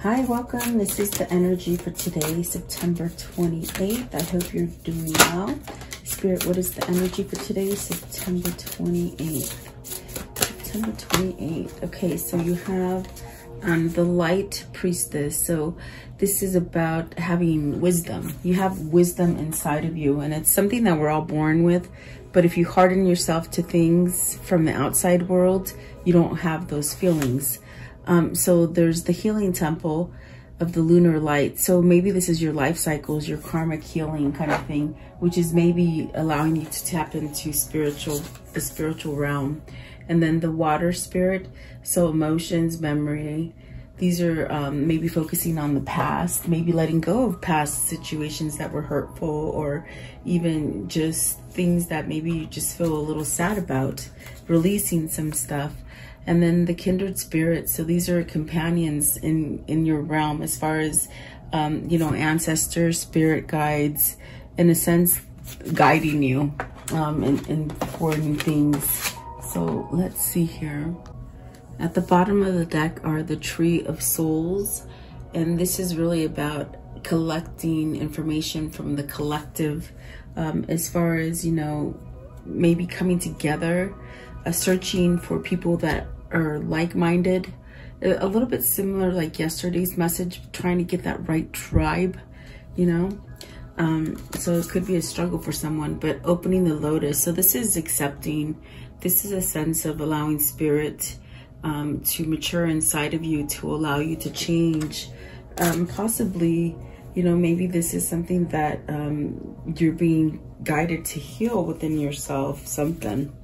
Hi, welcome. This is the energy for today, September 28th. I hope you're doing well. Spirit, what is the energy for today, September 28th? September 28th. Okay, so you have um, the light priestess. So this is about having wisdom. You have wisdom inside of you, and it's something that we're all born with. But if you harden yourself to things from the outside world, you don't have those feelings. Um, so there's the healing temple of the lunar light. So maybe this is your life cycles, your karmic healing kind of thing, which is maybe allowing you to tap into spiritual, the spiritual realm. And then the water spirit, so emotions, memory, these are um, maybe focusing on the past, maybe letting go of past situations that were hurtful or even just things that maybe you just feel a little sad about, releasing some stuff. And then the kindred spirits. So these are companions in, in your realm as far as, um, you know, ancestors, spirit guides, in a sense, guiding you um, in, in new things. So let's see here. At the bottom of the deck are the Tree of Souls, and this is really about collecting information from the collective um, as far as, you know, maybe coming together, uh, searching for people that are like-minded, a little bit similar like yesterday's message, trying to get that right tribe, you know? Um, so it could be a struggle for someone, but opening the lotus. So this is accepting. This is a sense of allowing spirit um, to mature inside of you to allow you to change. Um, possibly, you know, maybe this is something that um, you're being guided to heal within yourself, something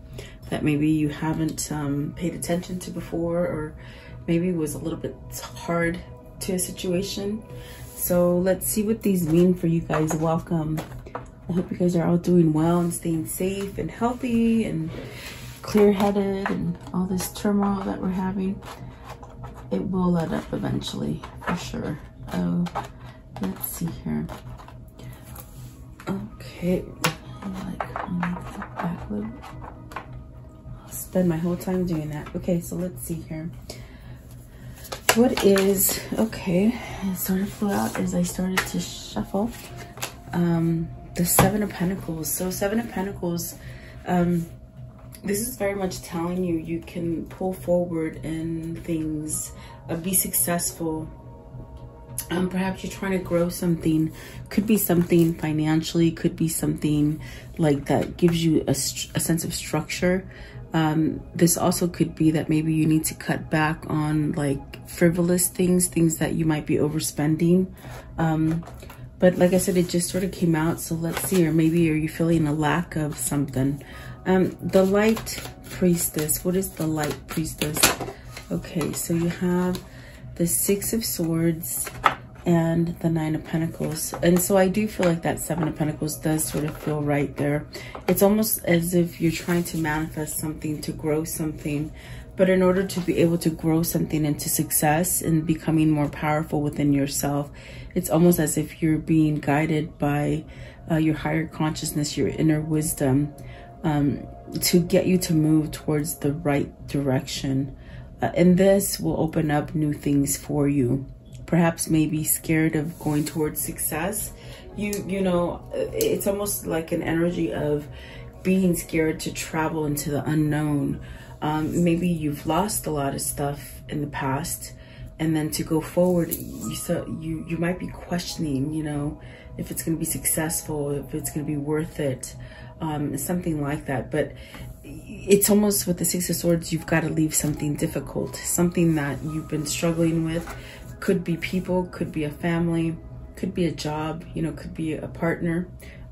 that maybe you haven't um, paid attention to before or maybe was a little bit hard to a situation. So let's see what these mean for you guys. Welcome. I hope you guys are all doing well and staying safe and healthy and clear-headed and all this turmoil that we're having, it will let up eventually, for sure. Oh, let's see here. Okay, like, back loop. I'll spend my whole time doing that. Okay, so let's see here. What is, okay, it sort of flew out as I started to shuffle. Um, the Seven of Pentacles. So Seven of Pentacles, um, this is very much telling you you can pull forward in things, uh, be successful. Um, perhaps you're trying to grow something. Could be something financially, could be something like that gives you a, a sense of structure. Um, this also could be that maybe you need to cut back on like frivolous things, things that you might be overspending. Um, but like I said, it just sort of came out. So let's see, or maybe are you feeling a lack of something? Um, the light priestess. What is the light priestess? Okay, so you have the six of swords and the nine of pentacles. And so I do feel like that seven of pentacles does sort of feel right there. It's almost as if you're trying to manifest something, to grow something. But in order to be able to grow something into success and becoming more powerful within yourself, it's almost as if you're being guided by uh, your higher consciousness, your inner wisdom, um, to get you to move towards the right direction. Uh, and this will open up new things for you. Perhaps maybe scared of going towards success. You, you know, it's almost like an energy of being scared to travel into the unknown. Um, maybe you've lost a lot of stuff in the past and then to go forward, you, so you, you might be questioning, you know, if it's going to be successful, if it's going to be worth it um, something like that. But it's almost with the Six of Swords, you've got to leave something difficult, something that you've been struggling with. Could be people, could be a family, could be a job, you know, could be a partner,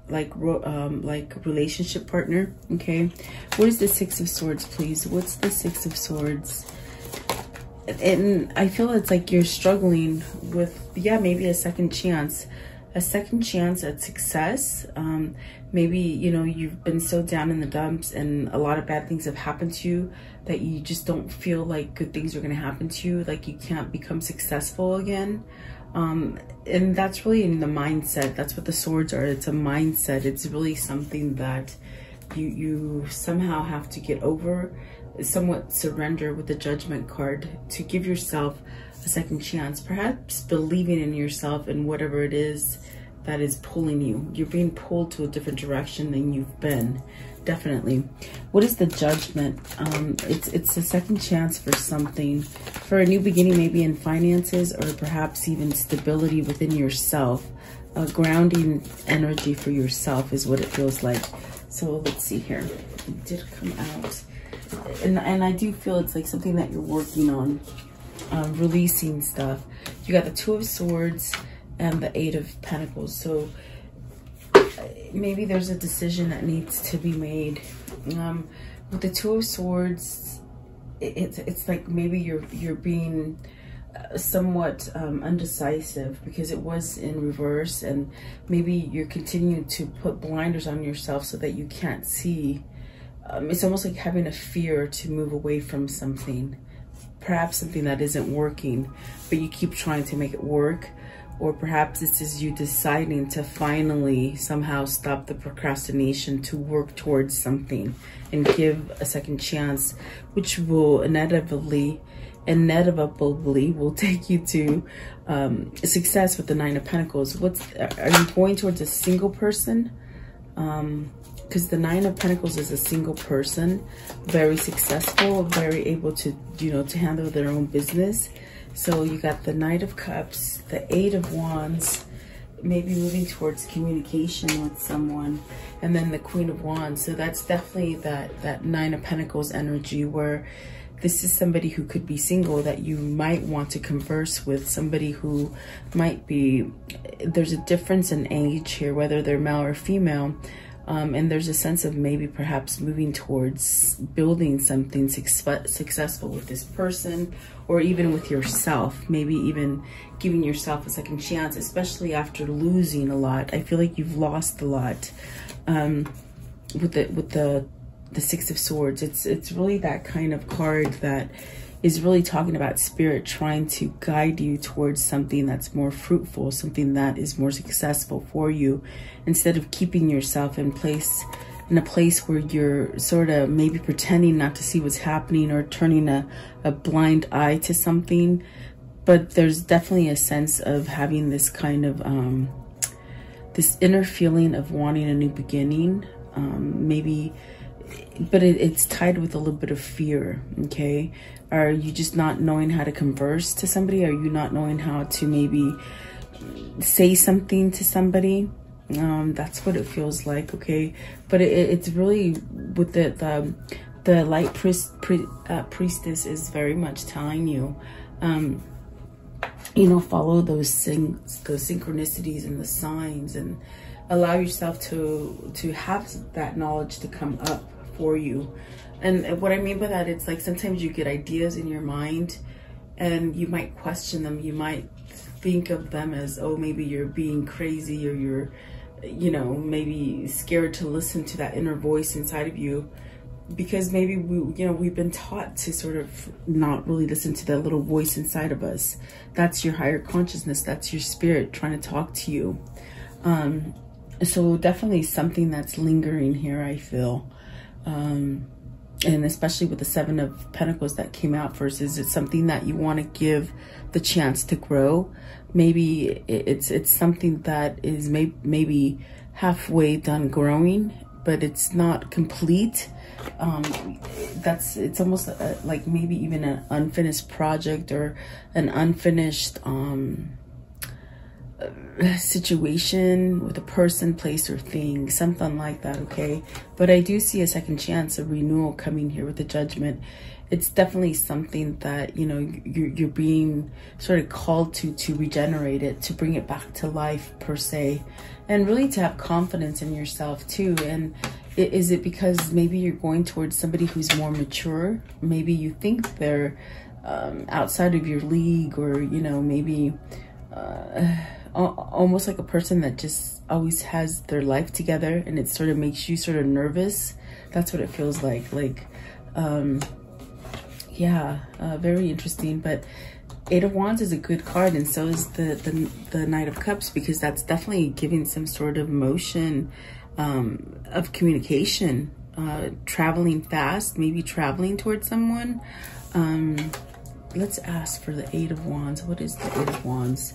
like um, like relationship partner, okay? What is the Six of Swords, please? What's the Six of Swords? And I feel it's like you're struggling with, yeah, maybe a second chance a second chance at success. Um, maybe, you know, you've been so down in the dumps and a lot of bad things have happened to you that you just don't feel like good things are going to happen to you. Like you can't become successful again. Um, and that's really in the mindset. That's what the swords are. It's a mindset. It's really something that you, you somehow have to get over, somewhat surrender with the judgment card to give yourself a second chance. Perhaps believing in yourself and whatever it is that is pulling you. You're being pulled to a different direction than you've been. Definitely. What is the judgment? Um, it's it's a second chance for something, for a new beginning, maybe in finances or perhaps even stability within yourself. A grounding energy for yourself is what it feels like. So let's see here. It did come out. And, and I do feel it's like something that you're working on, um, releasing stuff. You got the Two of Swords and the Eight of Pentacles. So maybe there's a decision that needs to be made. Um, with the Two of Swords, it, it's it's like maybe you're you're being uh, somewhat um, undecisive because it was in reverse and maybe you're continuing to put blinders on yourself so that you can't see. Um, it's almost like having a fear to move away from something, perhaps something that isn't working, but you keep trying to make it work or perhaps this is you deciding to finally somehow stop the procrastination to work towards something and give a second chance, which will inevitably, inevitably will take you to um, success with the Nine of Pentacles. What's are you going towards a single person? Um, because the nine of pentacles is a single person very successful very able to you know to handle their own business so you got the Knight of Cups, the Eight of Wands, maybe moving towards communication with someone, and then the Queen of Wands. So that's definitely that, that Nine of Pentacles energy where this is somebody who could be single that you might want to converse with, somebody who might be, there's a difference in age here, whether they're male or female, um, and there's a sense of maybe perhaps moving towards building something successful with this person or even with yourself. Maybe even giving yourself a second chance, especially after losing a lot. I feel like you've lost a lot um, with the with the the Six of Swords. It's it's really that kind of card that is really talking about spirit trying to guide you towards something that's more fruitful, something that is more successful for you, instead of keeping yourself in place in a place where you're sort of maybe pretending not to see what's happening or turning a, a blind eye to something. But there's definitely a sense of having this kind of um, this inner feeling of wanting a new beginning. Um, maybe but it, it's tied with a little bit of fear okay are you just not knowing how to converse to somebody? Are you not knowing how to maybe say something to somebody? Um that's what it feels like okay? But it, it's really with the the, the light priest, pri, uh, priestess is very much telling you um you know follow those things those synchronicities and the signs and allow yourself to to have that knowledge to come up for you. And what I mean by that, it's like sometimes you get ideas in your mind and you might question them. You might think of them as, oh, maybe you're being crazy or you're, you know, maybe scared to listen to that inner voice inside of you because maybe we, you know, we've been taught to sort of not really listen to that little voice inside of us. That's your higher consciousness. That's your spirit trying to talk to you. Um, so definitely something that's lingering here, I feel. Um, and especially with the seven of pentacles that came out first is it something that you want to give the chance to grow? Maybe it's it's something that is may, maybe halfway done growing but it's not complete. Um, that's it's almost a, like maybe even an unfinished project or an unfinished um, situation with a person, place, or thing, something like that, okay? But I do see a second chance, a renewal coming here with the judgment. It's definitely something that, you know, you're, you're being sort of called to, to regenerate it, to bring it back to life per se, and really to have confidence in yourself too. And is it because maybe you're going towards somebody who's more mature? Maybe you think they're um, outside of your league or, you know, maybe... Uh, almost like a person that just always has their life together and it sort of makes you sort of nervous. That's what it feels like. Like, um, yeah, uh, very interesting. But Eight of Wands is a good card and so is the, the, the Knight of Cups because that's definitely giving some sort of motion um, of communication, uh, traveling fast, maybe traveling towards someone. Um, let's ask for the Eight of Wands. What is the Eight of Wands?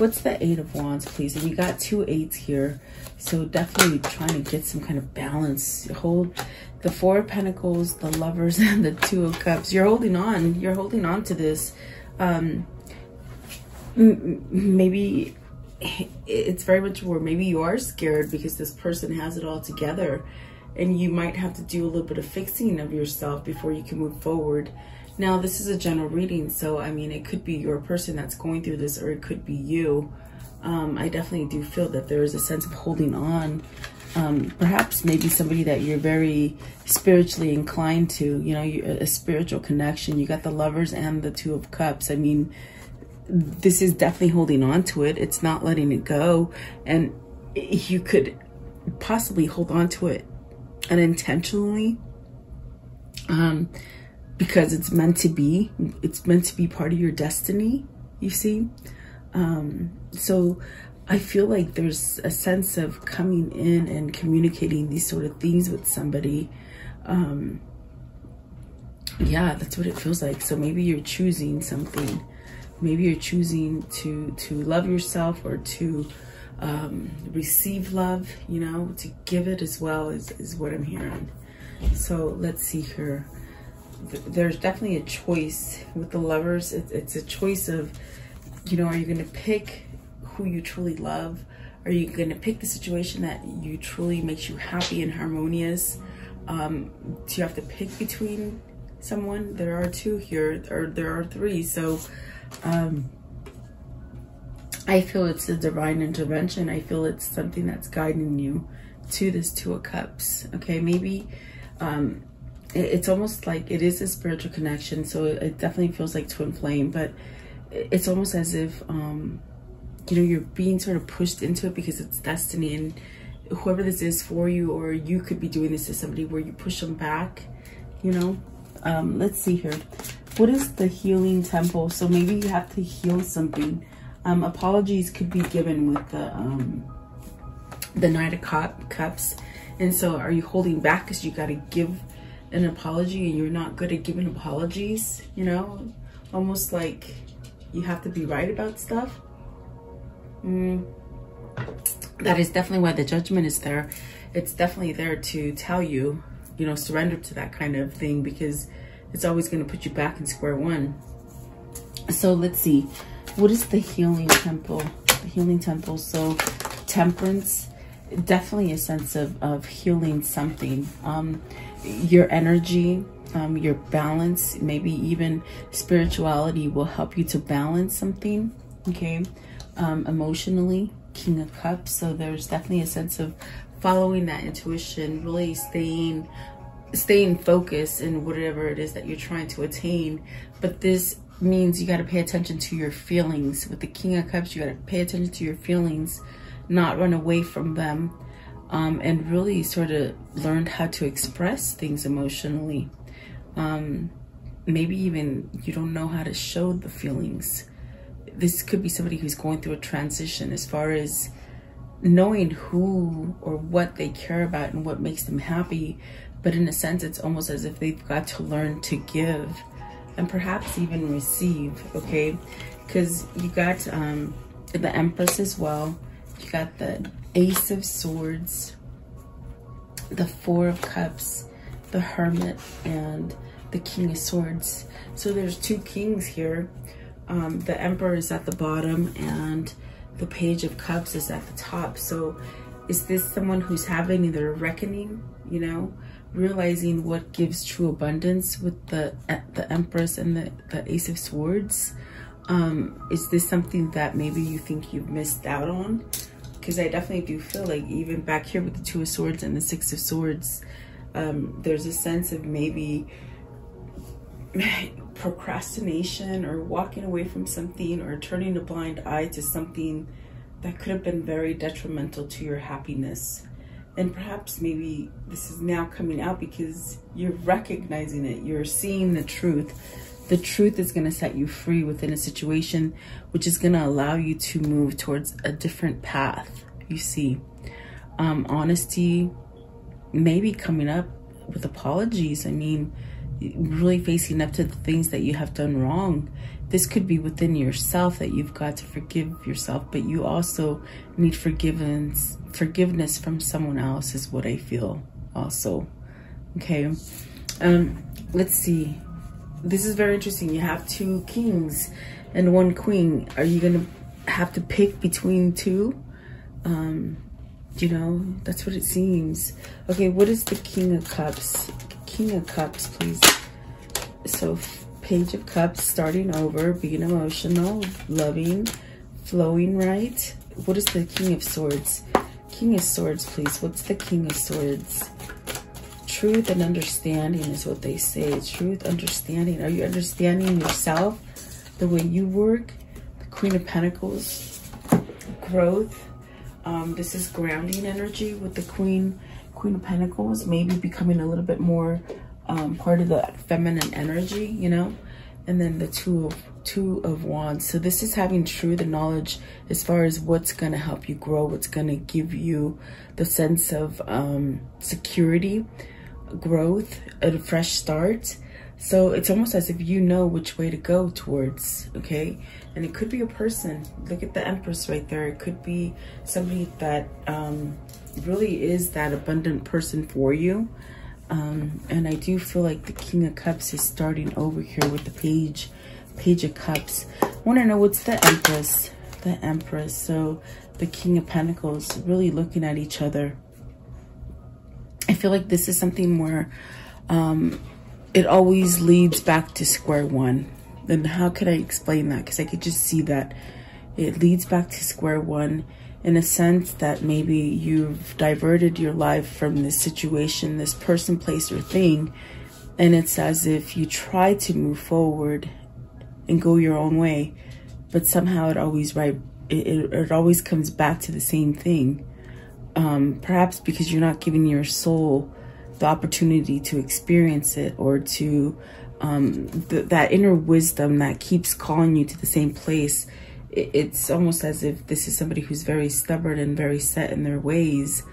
What's the Eight of Wands, please? And we got two eights here. So definitely trying to get some kind of balance. Hold the Four of Pentacles, the Lovers, and the Two of Cups. You're holding on. You're holding on to this. Um, maybe it's very much where maybe you are scared because this person has it all together and you might have to do a little bit of fixing of yourself before you can move forward. Now, this is a general reading, so I mean, it could be your person that's going through this or it could be you. Um, I definitely do feel that there is a sense of holding on. Um, perhaps maybe somebody that you're very spiritually inclined to, you know, a spiritual connection. You got the lovers and the two of cups. I mean, this is definitely holding on to it. It's not letting it go. And you could possibly hold on to it unintentionally um, because it's meant to be. It's meant to be part of your destiny, you see. Um, so I feel like there's a sense of coming in and communicating these sort of things with somebody. Um, yeah, that's what it feels like. So maybe you're choosing something maybe you're choosing to to love yourself or to um, receive love you know to give it as well is, is what i'm hearing so let's see here there's definitely a choice with the lovers. It's, it's a choice of you know are you going to pick who you truly love? Are you going to pick the situation that you truly makes you happy and harmonious? Um, do you have to pick between someone? There are two here or there are three. So um, I feel it's a divine intervention. I feel it's something that's guiding you to this Two of Cups. Okay, maybe um, it's almost like it is a spiritual connection. So it, it definitely feels like twin flame, but it's almost as if, um, you know, you're being sort of pushed into it because it's destiny and whoever this is for you, or you could be doing this to somebody where you push them back, you know. Um, let's see here what is the healing temple? So maybe you have to heal something. Um, apologies could be given with the um, the Knight of Cups. And so are you holding back because you got to give an apology and you're not good at giving apologies, you know? Almost like you have to be right about stuff. Mm. That is definitely why the judgment is there. It's definitely there to tell you, you know, surrender to that kind of thing because it's always going to put you back in square one. So let's see. What is the healing temple? The healing temple. So temperance, definitely a sense of, of healing something. Um, your energy, um, your balance, maybe even spirituality will help you to balance something. Okay. Um, emotionally, King of Cups. So there's definitely a sense of following that intuition, really staying staying focused in whatever it is that you're trying to attain. But this means you got to pay attention to your feelings. With the King of Cups, you got to pay attention to your feelings, not run away from them, um, and really sort of learned how to express things emotionally. Um, maybe even you don't know how to show the feelings. This could be somebody who's going through a transition as far as knowing who or what they care about and what makes them happy but in a sense, it's almost as if they've got to learn to give and perhaps even receive, okay? Because you got um, the Empress as well. You got the Ace of Swords, the Four of Cups, the Hermit, and the King of Swords. So there's two kings here. Um, the Emperor is at the bottom and the Page of Cups is at the top. So is this someone who's having their reckoning, you know? realizing what gives true abundance with the the Empress and the, the Ace of Swords. Um, is this something that maybe you think you've missed out on? Because I definitely do feel like even back here with the Two of Swords and the Six of Swords, um, there's a sense of maybe procrastination or walking away from something or turning a blind eye to something that could have been very detrimental to your happiness. And perhaps maybe this is now coming out because you're recognizing it. You're seeing the truth the truth is going to set you free within a situation which is going to allow you to move towards a different path you see um, honesty maybe coming up with apologies i mean really facing up to the things that you have done wrong. This could be within yourself that you've got to forgive yourself, but you also need forgiveness forgiveness from someone else is what I feel also. Okay. Um, let's see. This is very interesting. You have two kings and one queen. Are you going to have to pick between two? Um, you know, that's what it seems. Okay, what is the King of Cups? King of Cups, please. So, Page of Cups, starting over, being emotional, loving, flowing right. What is the King of Swords? King of Swords, please. What's the King of Swords? Truth and understanding is what they say. Truth, understanding. Are you understanding yourself, the way you work? The Queen of Pentacles, growth. Um, this is grounding energy with the Queen, Queen of Pentacles. Maybe becoming a little bit more um, part of the feminine energy, you know? And then the Two of two of wands so this is having true the knowledge as far as what's going to help you grow what's going to give you the sense of um, security growth a fresh start so it's almost as if you know which way to go towards okay and it could be a person look at the empress right there it could be somebody that um, really is that abundant person for you um, and I do feel like the King of Cups is starting over here with the Page Page of Cups. I want to know what's the Empress. The Empress. So the King of Pentacles really looking at each other. I feel like this is something where um, it always leads back to square one. Then how could I explain that? Because I could just see that it leads back to square one in a sense that maybe you've diverted your life from this situation, this person, place, or thing. And it's as if you try to move forward and go your own way, but somehow it always right it, it, it always comes back to the same thing. Um, perhaps because you're not giving your soul the opportunity to experience it or to um, th that inner wisdom that keeps calling you to the same place. It, it's almost as if this is somebody who's very stubborn and very set in their ways,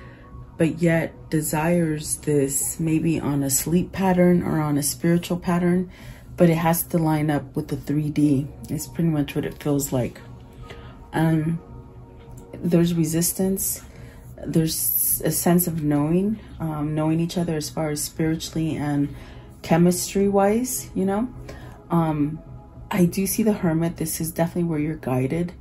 but yet desires this maybe on a sleep pattern or on a spiritual pattern but it has to line up with the 3D. It's pretty much what it feels like. Um, there's resistance. There's a sense of knowing, um, knowing each other as far as spiritually and chemistry-wise, you know. Um, I do see the Hermit. This is definitely where you're guided.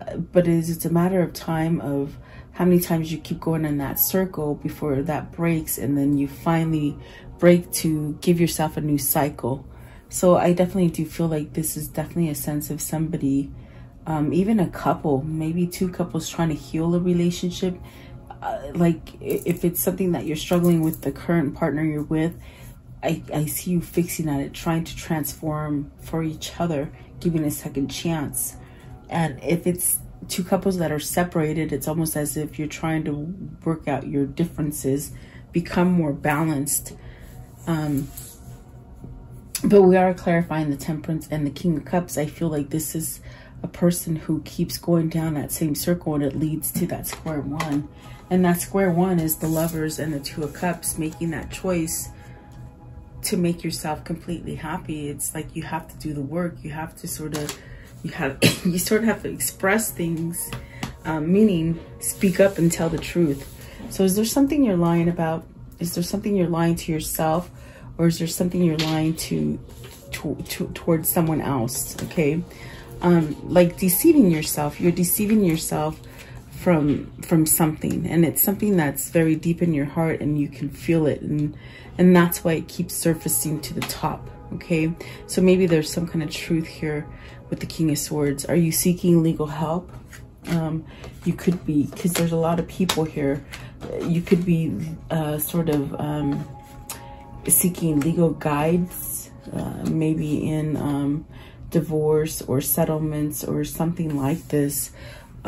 Uh, but it is, it's a matter of time of how many times you keep going in that circle before that breaks and then you finally break to give yourself a new cycle so I definitely do feel like this is definitely a sense of somebody, um, even a couple, maybe two couples trying to heal a relationship. Uh, like if it's something that you're struggling with the current partner you're with, I, I see you fixing at it, trying to transform for each other, giving a second chance. And if it's two couples that are separated, it's almost as if you're trying to work out your differences, become more balanced. Um, but we are clarifying the temperance and the king of cups i feel like this is a person who keeps going down that same circle and it leads to that square one and that square one is the lovers and the two of cups making that choice to make yourself completely happy. It's like you have to do the work. You have to sort of you have you sort of have to express things um, meaning speak up and tell the truth. So is there something you're lying about? Is there something you're lying to yourself? Or is there something you're lying to, to, to towards someone else? Okay. Um, like deceiving yourself. You're deceiving yourself from from something. And it's something that's very deep in your heart and you can feel it. And and that's why it keeps surfacing to the top okay? So maybe there's some kind of truth here with the king of swords. Are you seeking legal help? Um, you could be because there's a lot of people here. You could be uh, sort of um, seeking legal guides, uh, maybe in um, divorce or settlements or something like this,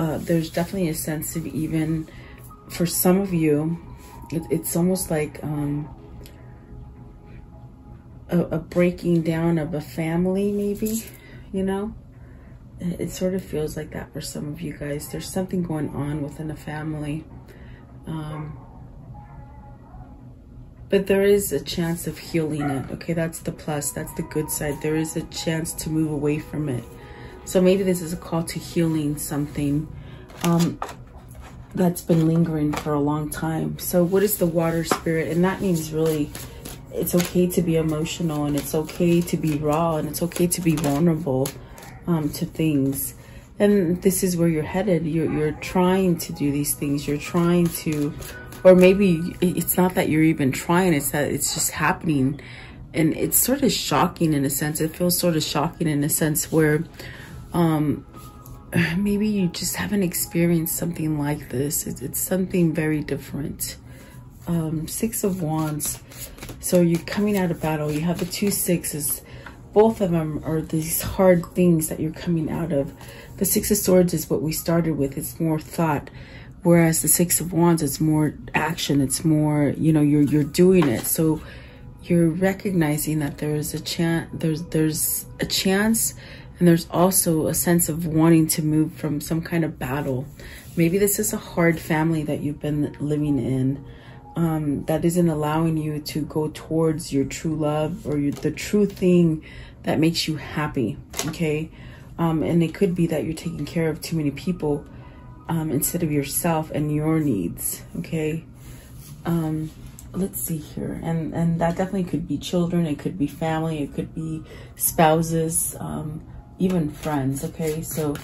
uh, there's definitely a sense of even, for some of you, it, it's almost like um, a, a breaking down of a family, maybe, you know? It, sort of feels like that for some of you guys. There's something going on within a family. Um, but there is a chance of healing it. Okay, that's the plus. That's the good side. There is a chance to move away from it. So maybe this is a call to healing something um, that's been lingering for a long time. So what is the water spirit? And that means really it's okay to be emotional and it's okay to be raw and it's okay to be vulnerable um, to things. And this is where you're headed. You're, you're trying to do these things. You're trying to, or maybe it's not that you're even trying. It's that it's just happening. And it's sort of shocking in a sense. It feels sort of shocking in a sense where um, maybe you just haven't experienced something like this. It's, it's something very different. Um, six of Wands. So you're coming out of battle. You have the two sixes. Both of them are these hard things that you're coming out of. The Six of Swords is what we started with. It's more thought. Whereas the Six of Wands, it's more action. It's more, you know, you're you're doing it. So you're recognizing that there's a chance there's there's a chance and there's also a sense of wanting to move from some kind of battle. Maybe this is a hard family that you've been living in um, that isn't allowing you to go towards your true love or your, the true thing that makes you happy. Okay. Um, and it could be that you're taking care of too many people um, instead of yourself and your needs. Okay. Um, let's see here. And, and that definitely could be children. It could be family. It could be spouses, um, even friends. Okay. So,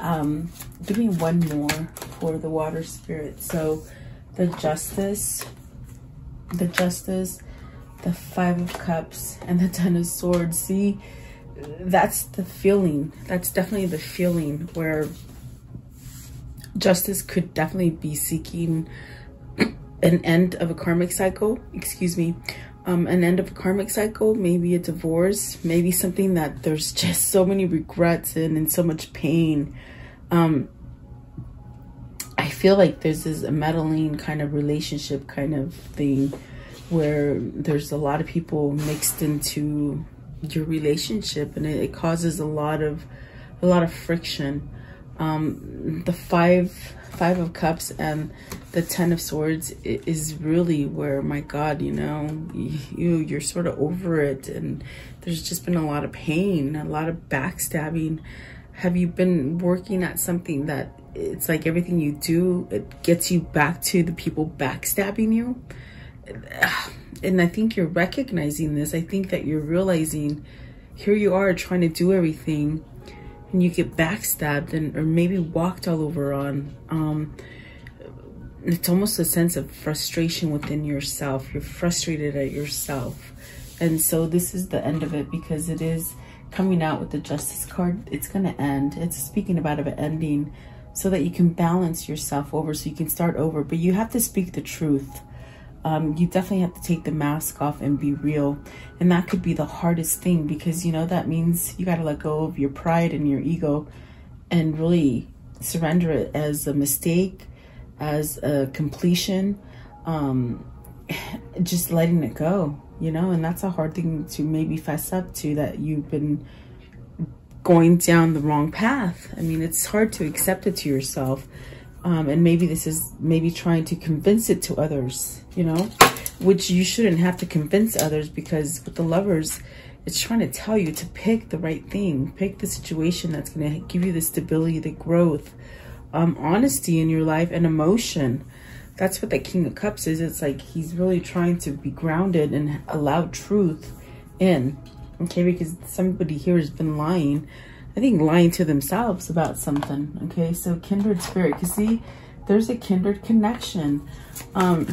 um, give me one more for the water spirit. So, the Justice, the Justice, the Five of Cups, and the Ten of Swords. See, that's the feeling. That's definitely the feeling where Justice could definitely be seeking an end of a karmic cycle, excuse me, um, an end of a karmic cycle, maybe a divorce, maybe something that there's just so many regrets in and so much pain. Um, I feel like there's this meddling kind of relationship kind of thing where there's a lot of people mixed into your relationship and it, it causes a lot of a lot of friction. Um, the five five of cups and the ten of swords is really where my god you know you you're sort of over it and there's just been a lot of pain a lot of backstabbing have you been working at something that it's like everything you do, it gets you back to the people backstabbing you. And I think you're recognizing this. I think that you're realizing here you are trying to do everything and you get backstabbed and or maybe walked all over on. Um, it's almost a sense of frustration within yourself. You're frustrated at yourself. And so this is the end of it because it is coming out with the justice card. It's going to end. It's speaking about an ending so that you can balance yourself over so you can start over. But you have to speak the truth. Um, you definitely have to take the mask off and be real. And that could be the hardest thing because, you know, that means you got to let go of your pride and your ego and really surrender it as a mistake, as a completion, um, just letting it go, you know, and that's a hard thing to maybe fess up to that you've been going down the wrong path. I mean, it's hard to accept it to yourself. Um, and maybe this is maybe trying to convince it to others, you know, which you shouldn't have to convince others because with the lovers, it's trying to tell you to pick the right thing, pick the situation that's going to give you the stability, the growth, um, honesty in your life and emotion. That's what the King of Cups is. It's like he's really trying to be grounded and allow truth in okay? Because somebody here has been lying, I think lying to themselves about something, okay? So kindred spirit, because see, there's a kindred connection. Um,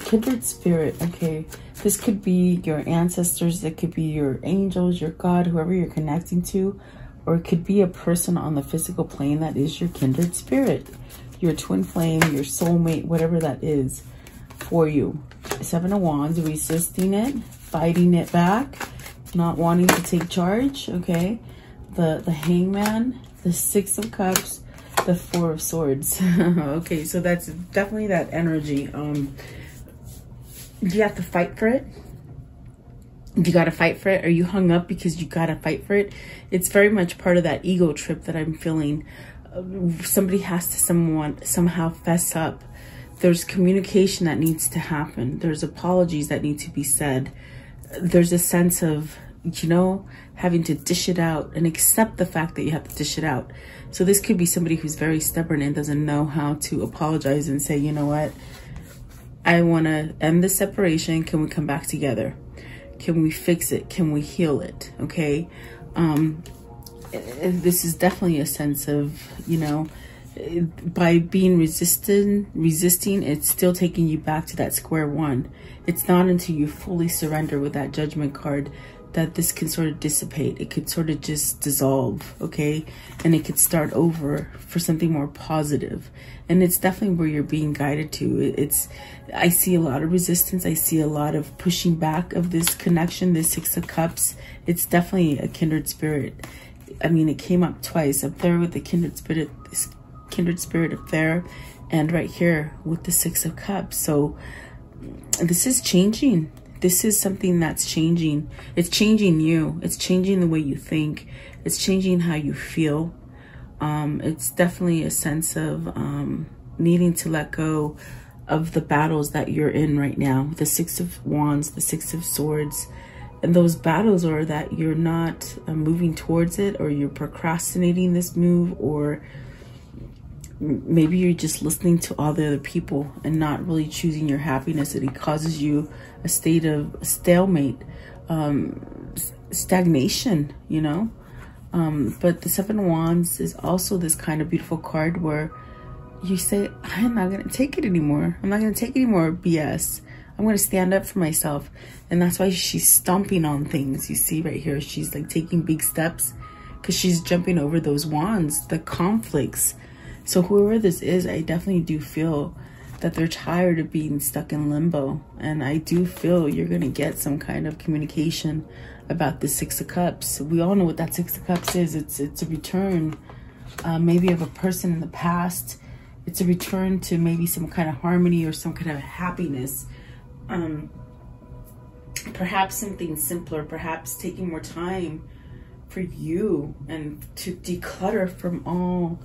kindred spirit, okay? This could be your ancestors, it could be your angels, your God, whoever you're connecting to, or it could be a person on the physical plane that is your kindred spirit, your twin flame, your soulmate, whatever that is for you. Seven of Wands, resisting it, fighting it back, not wanting to take charge, okay? The, the hangman, the six of cups, the four of swords. okay, so that's definitely that energy. Um, you have to fight for it. Do you got to fight for it. Are you hung up because you got to fight for it? It's very much part of that ego trip that I'm feeling. Uh, somebody has to someone somehow fess up there's communication that needs to happen. There's apologies that need to be said. There's a sense of, you know, having to dish it out and accept the fact that you have to dish it out. So this could be somebody who's very stubborn and doesn't know how to apologize and say, you know what, I want to end the separation. Can we come back together? Can we fix it? Can we heal it? Okay. Um, this is definitely a sense of, you know, by being resistant, resisting, it's still taking you back to that square one. It's not until you fully surrender with that judgment card that this can sort of dissipate. It could sort of just dissolve, okay? And it could start over for something more positive. And it's definitely where you're being guided to. It's, I see a lot of resistance. I see a lot of pushing back of this connection, this Six of Cups. It's definitely a kindred spirit. I mean, it came up twice up there with the kindred spirit, this kindred spirit up there, and right here with the Six of Cups. So this is changing. This is something that's changing. It's changing you. It's changing the way you think. It's changing how you feel. Um, it's definitely a sense of um, needing to let go of the battles that you're in right now. The Six of Wands, the Six of Swords, and those battles are that you're not uh, moving towards it or you're procrastinating this move or maybe you're just listening to all the other people and not really choosing your happiness and it causes you a state of stalemate um, stagnation you know um, but the seven wands is also this kind of beautiful card where you say i'm not gonna take it anymore i'm not gonna take any more bs I'm going to stand up for myself. And that's why she's stomping on things. You see right here, she's like taking big steps because she's jumping over those wands, the conflicts. So whoever this is, I definitely do feel that they're tired of being stuck in limbo. And I do feel you're going to get some kind of communication about the Six of Cups. We all know what that Six of Cups is. It's, it's a return uh, maybe of a person in the past. It's a return to maybe some kind of harmony or some kind of happiness um, perhaps something simpler, perhaps taking more time for you and to declutter from all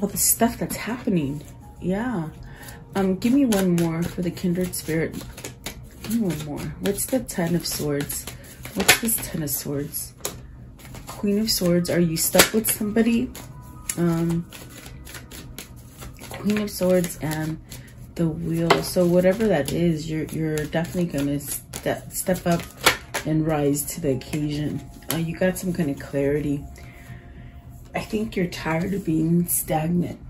all the stuff that's happening. Yeah. Um, give me one more for the kindred spirit. Give me one more. What's the Ten of Swords? What's this Ten of Swords? Queen of Swords. Are you stuck with somebody? Um, Queen of Swords and the wheel. So whatever that is, you're, you're definitely going to step, step up and rise to the occasion. Uh, you got some kind of clarity. I think you're tired of being stagnant.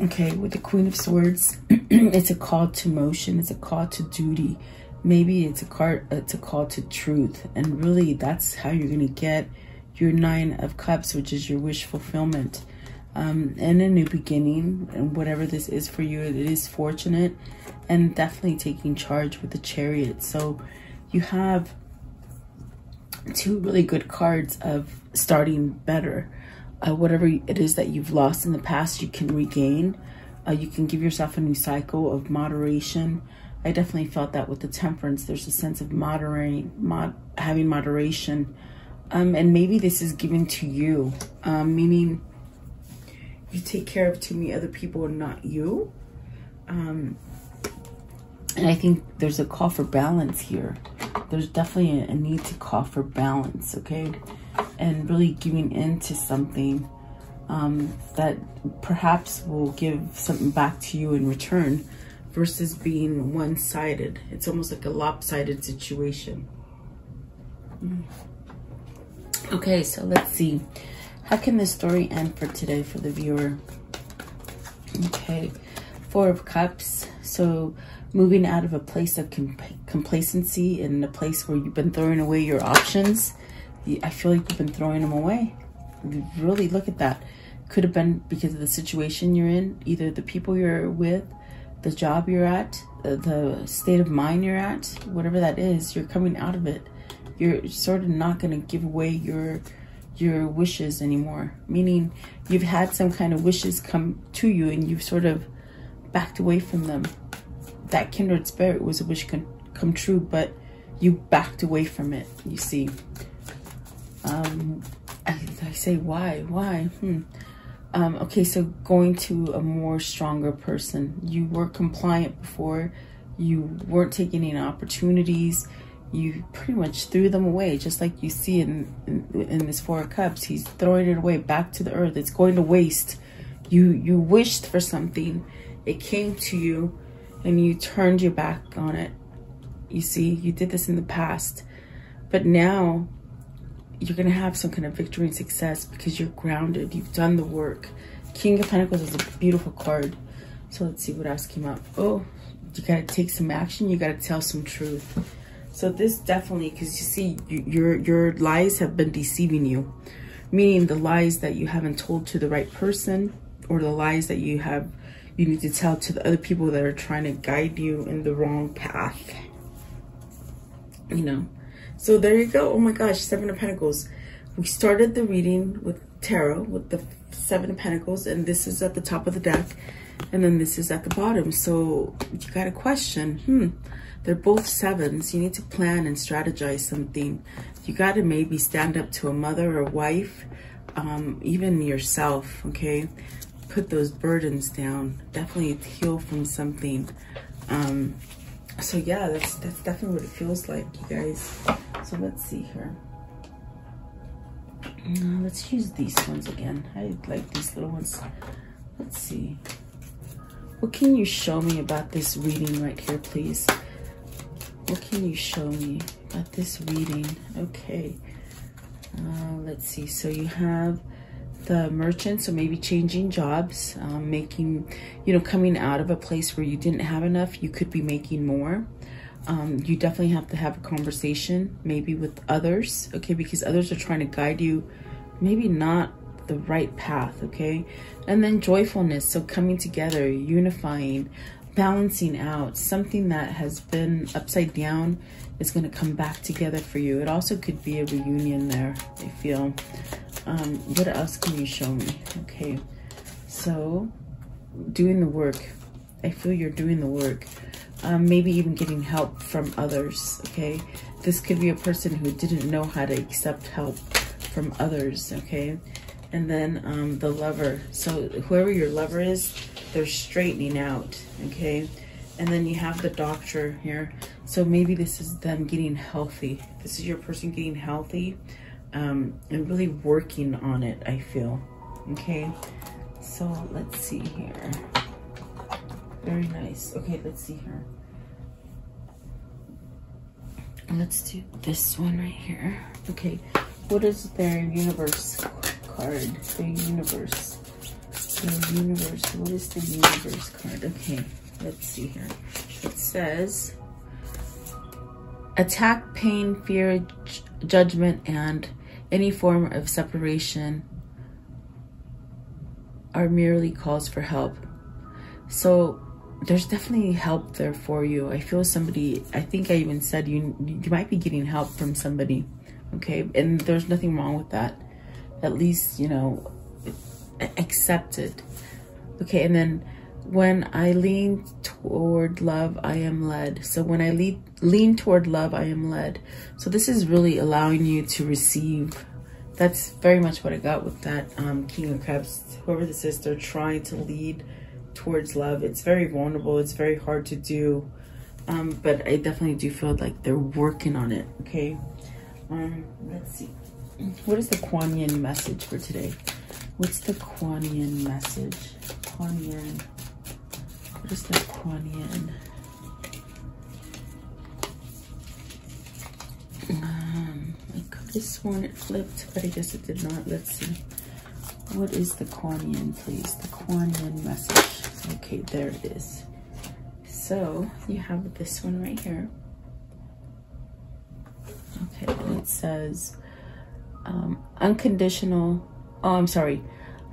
Okay, with the Queen of Swords, it's a call to motion. It's a call to duty. Maybe it's a card. It's a call to truth, and really, that's how you're gonna get your Nine of Cups, which is your wish fulfillment um, and a new beginning and whatever this is for you it is fortunate and definitely taking charge with the chariot so you have two really good cards of starting better uh, whatever it is that you've lost in the past you can regain uh, you can give yourself a new cycle of moderation I definitely felt that with the temperance there's a sense of moderating mod having moderation um, and maybe this is given to you um, meaning you take care of too many other people and not you. Um, and I think there's a call for balance here. There's definitely a, a need to call for balance, okay? And really giving into something um, that perhaps will give something back to you in return versus being one-sided. It's almost like a lopsided situation. Mm. Okay, so let's see. How can this story end for today for the viewer? Okay, Four of Cups. So moving out of a place of complacency and a place where you've been throwing away your options. I feel like you've been throwing them away. Really look at that. Could have been because of the situation you're in, either the people you're with, the job you're at, uh, the state of mind you're at, whatever that is, you're coming out of it. You're sort of not going to give away your your wishes anymore. Meaning you've had some kind of wishes come to you and you've sort of backed away from them. That kindred spirit was a wish come true, but you backed away from it, you see. Um, I, say, why? Why? Hmm. Um, okay, so going to a more stronger person. You were compliant before. You weren't taking any opportunities. You pretty much threw them away, just like you see in, in, in this Four of Cups. He's throwing it away back to the earth. It's going to waste. You you wished for something. It came to you, and you turned your back on it. You see, you did this in the past, but now you're going to have some kind of victory and success because you're grounded. You've done the work. King of Pentacles is a beautiful card. So let's see what else came up. Oh, you got to take some action. You got to tell some truth. So this definitely, because you see, you, your your lies have been deceiving you. Meaning the lies that you haven't told to the right person or the lies that you have, you need to tell to the other people that are trying to guide you in the wrong path. You know, so there you go. Oh my gosh, Seven of Pentacles. We started the reading with tarot, with the Seven of Pentacles, and this is at the top of the deck, and then this is at the bottom. So you got a question. Hmm, they're both sevens. You need to plan and strategize something. You got to maybe stand up to a mother or wife, um, even yourself, okay? Put those burdens down. Definitely heal from something. Um, so yeah, that's, that's definitely what it feels like, you guys. So let's see here. Uh, let's use these ones again. I like these little ones. Let's see. What can you show me about this reading right here, please? What can you show me about this reading? Okay. Uh, let's see. So you have the merchant, so maybe changing jobs, um, making, you know, coming out of a place where you didn't have enough, you could be making more. Um, you definitely have to have a conversation maybe with others okay because others are trying to guide you maybe not the right path okay? And then joyfulness so coming together unifying balancing out. Something that has been upside down is going to come back together for you. It also could be a reunion there i feel um, what else can you show me okay so doing the work i feel you're doing the work um, maybe even getting help from others, okay? This could be a person who didn't know how to accept help from others, okay? And then um, the lover. So whoever your lover is, they're straightening out, okay? And then you have the doctor here. So maybe this is them getting healthy. This is your person getting healthy um, and really working on it, I feel, okay? So let's see here. Very nice. Okay, let's see here. Let's do this one right here. Okay, what is their universe card? Their universe. Their universe. What is the universe card? Okay, let's see here. It says attack, pain, fear, judgment, and any form of separation are merely calls for help. So there's definitely help there for you. I feel somebody, I think I even said you, you might be getting help from somebody, okay? And there's nothing wrong with that. At least, you know, accept it. Okay, and then when I lean toward love, I am led. So when I lead, lean toward love, I am led. So this is really allowing you to receive. That's very much what I got with that um, King of Cups. Whoever this is, they're trying to lead towards love. It's very vulnerable. It's very hard to do. Um, but I definitely do feel like they're working on it, okay? Um, let's see. What is the Kuan Yin message for today? What's the Kuan Yin message? Kuan Yin. What is the Kuan Yin? Could have it flipped, but I guess it did not. Let's see. What is the Kuan Yin, please? The Kuan Yin message. Okay, there it is. So you have this one right here. Okay, it says um, unconditional, oh, I'm sorry,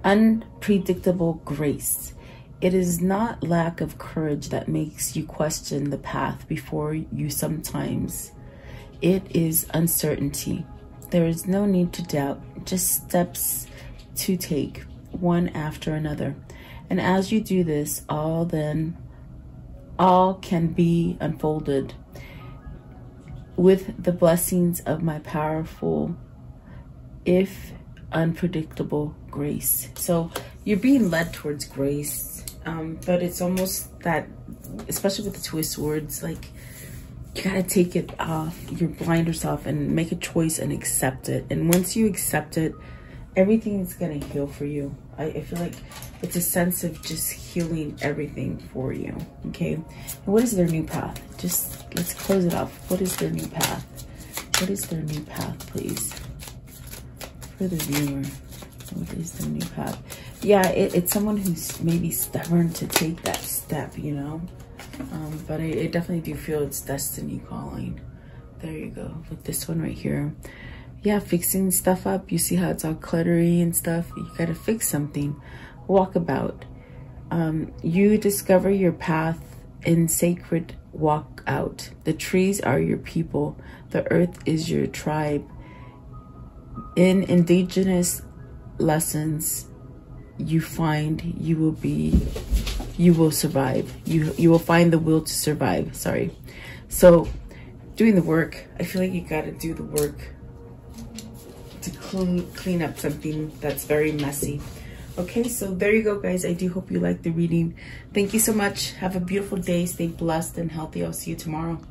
unpredictable grace. It is not lack of courage that makes you question the path before you sometimes. It is uncertainty. There is no need to doubt, just steps to take, one after another. And as you do this, all then, all can be unfolded with the blessings of my powerful, if unpredictable grace. So you're being led towards grace. Um, but it's almost that, especially with the two of swords, like you gotta take it off your blinders off and make a choice and accept it. And once you accept it, everything is gonna heal for you. I, I, feel like it's a sense of just healing everything for you. Okay. And what is their new path? Just let's close it off. What is their new path? What is their new path, please? For the viewer, what is their new path? Yeah, it, it's someone who's maybe stubborn to take that step, you know? Um, but I, I definitely do feel it's destiny calling. There you go. With this one right here. Yeah, fixing stuff up. You see how it's all cluttery and stuff? You gotta fix something. Walk about. Um, you discover your path in sacred walk out. The trees are your people. The earth is your tribe. In indigenous lessons, you find you will be you will survive. You you will find the will to survive. Sorry. So doing the work, I feel like you gotta do the work to clean clean up something that's very messy. Okay, so there you go, guys. I do hope you liked the reading. Thank you so much. Have a beautiful day. Stay blessed and healthy. I'll see you tomorrow.